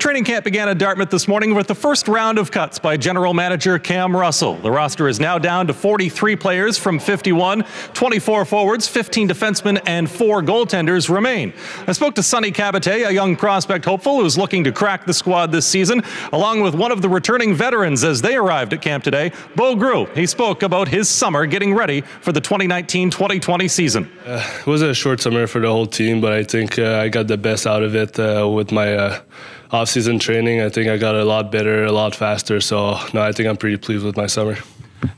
Training camp began at Dartmouth this morning with the first round of cuts by general manager Cam Russell. The roster is now down to 43 players from 51, 24 forwards, 15 defensemen, and four goaltenders remain. I spoke to Sonny Kabatay, a young prospect hopeful who's looking to crack the squad this season, along with one of the returning veterans as they arrived at camp today, Bo Groulx. He spoke about his summer getting ready for the 2019-2020 season. Uh, it was a short summer for the whole team, but I think uh, I got the best out of it uh, with my uh, off-season training. I think I got a lot better, a lot faster. So no, I think I'm pretty pleased with my summer.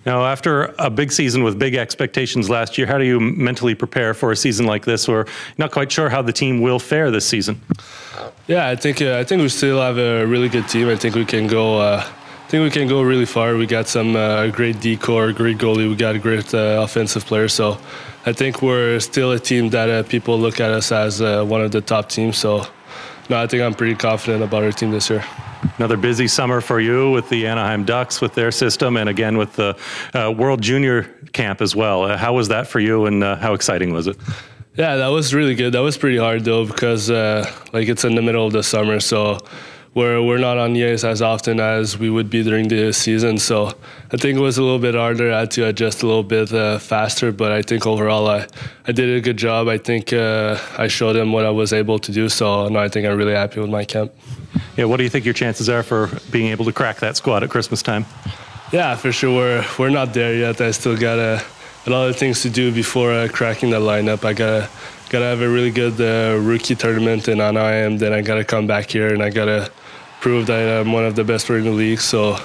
Now, after a big season with big expectations last year, how do you mentally prepare for a season like this? Or not quite sure how the team will fare this season. Yeah, I think uh, I think we still have a really good team. I think we can go. Uh, I think we can go really far. We got some uh, great D-core, great goalie. We got a great uh, offensive player. So I think we're still a team that uh, people look at us as uh, one of the top teams. So no, I think I'm pretty confident about our team this year. Another busy summer for you with the Anaheim Ducks with their system, and again with the uh, World Junior Camp as well. Uh, how was that for you, and uh, how exciting was it? Yeah, that was really good. That was pretty hard though because uh, like it's in the middle of the summer, so we're we're not on the ice as often as we would be during the season. So I think it was a little bit harder. I had to adjust a little bit uh, faster, but I think overall I, I did a good job. I think uh, I showed them what I was able to do. So no, I think I'm really happy with my camp. Yeah, what do you think your chances are for being able to crack that squad at Christmas time? Yeah, for sure. We're we're not there yet. I still got a, a lot of things to do before uh, cracking the lineup. I gotta gotta have a really good uh, rookie tournament in Anaheim. Then I gotta come back here and I gotta prove that I'm one of the best in the league. So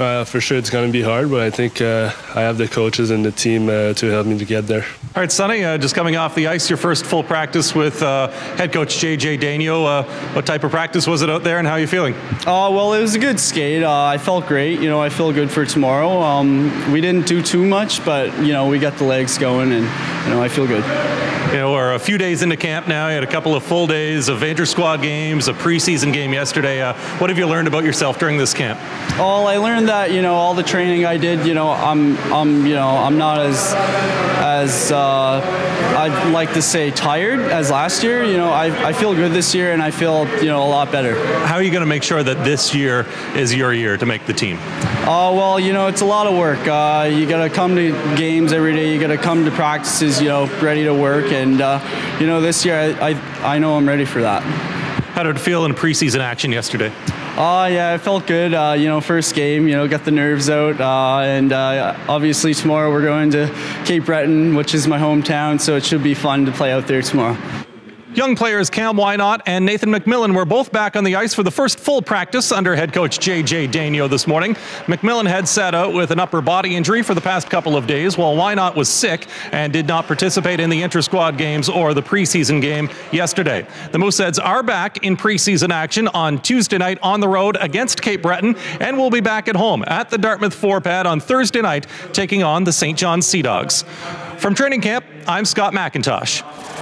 uh, for sure, it's going to be hard, but I think uh, I have the coaches and the team uh, to help me to get there. All right, Sonny, uh, just coming off the ice, your first full practice with uh, head coach JJ Daigneault. Uh, what type of practice was it out there, and how are you feeling? Uh, well, it was a good skate. I felt great. You know, I feel good for tomorrow. Um, we didn't do too much, but you know, we got the legs going, and you know, I feel good. You know, we're a few days into camp now. You had a couple of full days of inter squad games, a preseason game yesterday. what have you learned about yourself during this camp? Well, I learned that you know all the training I did, you know, I'm I'm you know I'm not as as uh, I'd like to say tired as last year. You know, I, I feel good this year and I feel you know a lot better. How are you going to make sure that this year is your year to make the team? Oh uh, well, you know it's a lot of work. Uh, you got to come to games every day. You got to come to practices. You know, ready to work. And uh, you know this year I, I I know I'm ready for that. How did it feel in preseason action yesterday? Uh, yeah, it felt good. Uh, you know, first game, you know, got the nerves out. Uh, and uh, obviously, tomorrow we're going to Cape Breton, which is my hometown, so it should be fun to play out there tomorrow. Young players Cam Whynot and Nathan McMillan were both back on the ice for the first full practice under head coach J.J. Daigneault this morning. McMillan had sat out with an upper body injury for the past couple of days, while Whynot was sick and did not participate in the inter-squad games or the preseason game yesterday. The Mooseheads are back in preseason action on Tuesday night on the road against Cape Breton, and will be back at home at the Dartmouth four pad on Thursday night, taking on the St. John's Sea Dogs. From training camp, I'm Scott McIntosh.